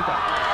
いた。